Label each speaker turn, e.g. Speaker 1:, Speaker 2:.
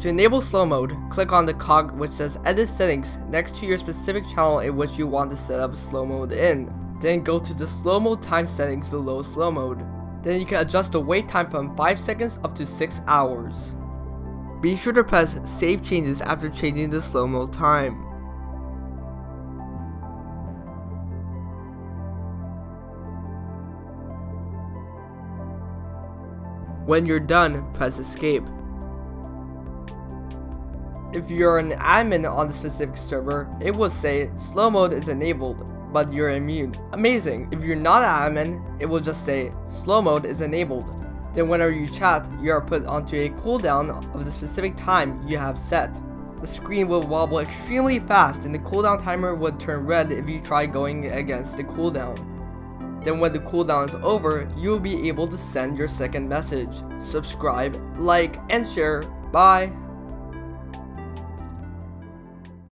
Speaker 1: To enable slow mode, click on the cog which says edit settings next to your specific channel in which you want to set up slow mode in. Then go to the slow mode time settings below slow mode. Then you can adjust the wait time from 5 seconds up to 6 hours. Be sure to press save changes after changing the slow mode time. When you're done, press escape. If you're an admin on the specific server, it will say slow mode is enabled, but you're immune. Amazing! If you're not an admin, it will just say slow mode is enabled. Then whenever you chat, you are put onto a cooldown of the specific time you have set. The screen will wobble extremely fast and the cooldown timer would turn red if you try going against the cooldown. Then when the cooldown is over, you will be able to send your second message. Subscribe, like, and share. Bye!